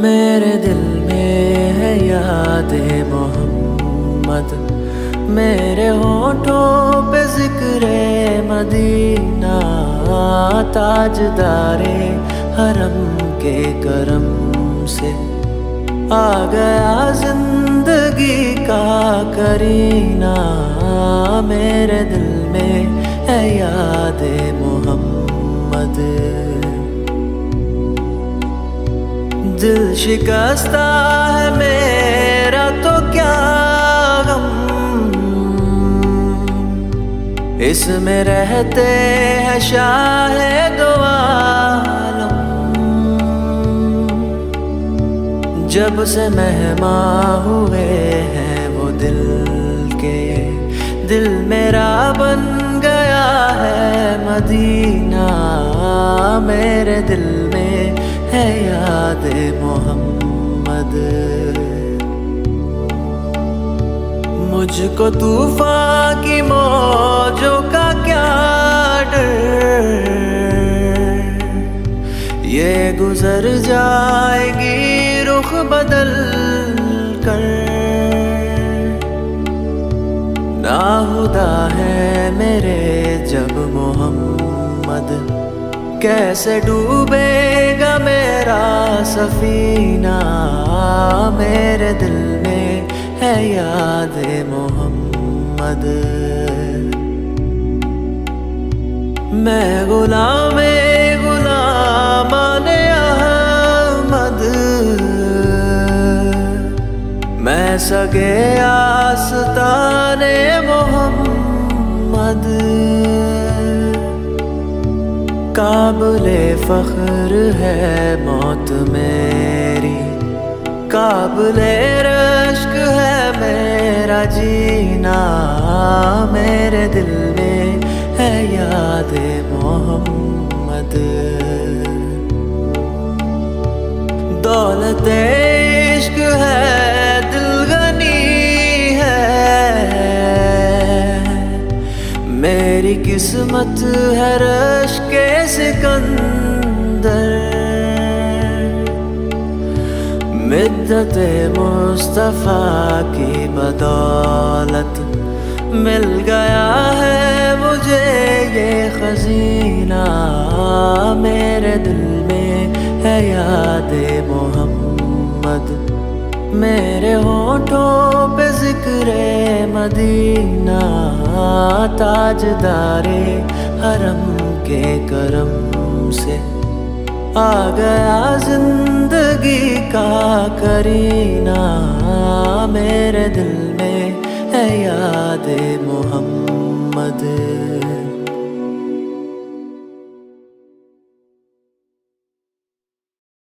میرے دل میں ہے یاد محمد۔ میرے ہونٹوں پہ ذکر مدینہ تاج دارے حرم کے کرم سے۔ آ گیا زندگی کا کرینہ، میرے دل میں ہے یاد محمد۔ دل شکستہ ہے میرا تو کیا غم؟ اس میں رہتے ہیں شاہ دو عالم۔ جب سے مہمان ہوئے ہیں وہ دل کے، دل میرا بن گیا ہے مدینہ، میرے دل میں ہے یاد محمد۔ مجھ کو طوفان کی موجوں کا کیا ڈر۔ یہ گزر جائے گی رخ بدل کر۔ ناہدا ہے میرے جب محمد۔ کیسے ڈوبے گا سفینہ، میرے دل میں ہے یاد محمد۔ میں غلام غلام احمد۔ میں سگے آستان محمد۔ قابل فخر ہے موت میری۔ قابل رشک ہے میرا جینا۔ میرے دل میں ہے یاد محمد۔ دولت میری قسمت ہے رش کے سکندر مدت مصطفیٰ کی بدولت مل گیا ہے مجھے یہ خزینہ۔ میرے دل میں ہے یاد محمد۔ میرے ہونٹوں پہ ذکر مدینہ، تاجدار حرم کے کرم سے۔ آ گیا زندگی کا کرینہ میرے دل میں ہے یاد محمد۔